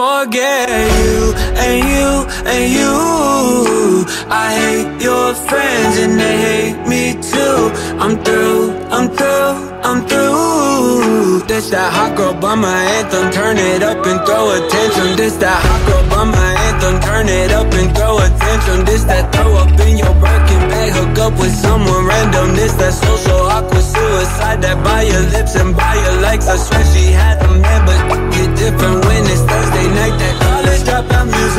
forget you and you and you. I hate your friends and they hate me too. I'm through, I'm through, I'm through. This that hot girl bummer anthem Turn it up and throw attention. This that hot girl bummer anthem Turn it up and throw attention. This that throw up in your Birkin bag Hook up with someone random. This that social awkward suicide That by your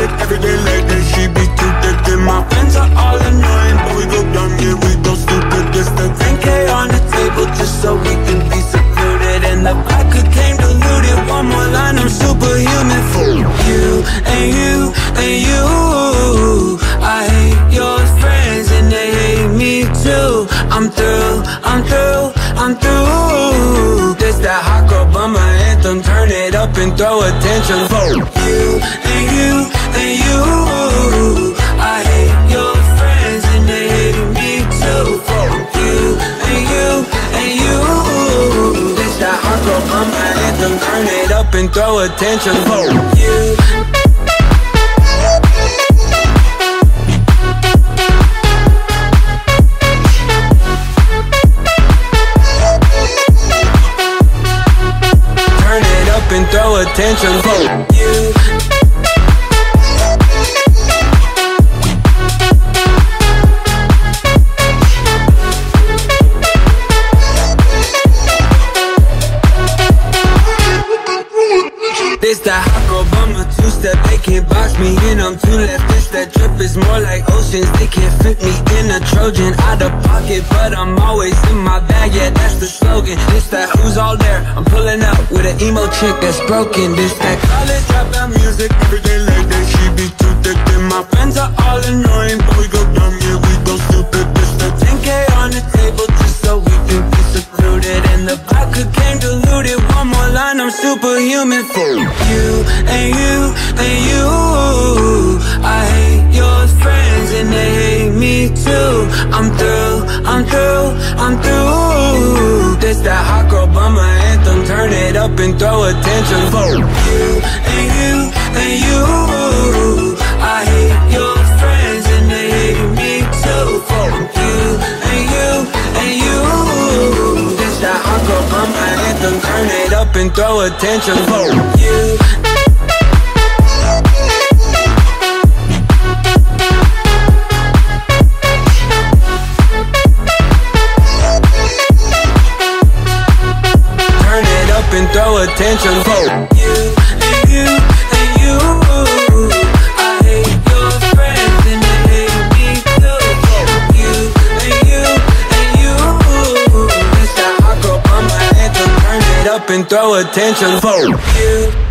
dropout Every day like that she be too thick And my friends are all annoying But we go dumb, yeah we go stupid. This the 10k on the table Just so we can be secluded. And the vodka came diluted. One more line, I'm superhuman For you and you and you. I hate your friends and they hate me too. I'm through, I'm through, I'm through. This that hot girl my anthem. Turn it up and throw attention For you and you and you. I hate your friends and they hate me too. For you and you and you. This that hot girl my anthem Turn it up and throw attention. For you. Turn it up and throw attention. For you This that hot girl two-step, they can't box me in, I'm too left This that drip is more like oceans, they can't fit me in a Trojan Out of pocket, but I'm always in my bag, yeah, that's the slogan. This that who's all there, I'm pulling up with an emo chick that's broken. This that college dropout music, every day like that, she be too thick And my friends are all annoying, but we go dumb, yeah, we go stupid. This that 10k on the table, just so we can superhuman for you and you and you. I hate your friends and they hate me too. I'm through, I'm through, I'm through. This that hot girl bummer anthem. Turn it up and throw attention for you and throw attention. For you. Turn it up and throw attention. For you you. And throw attention for you.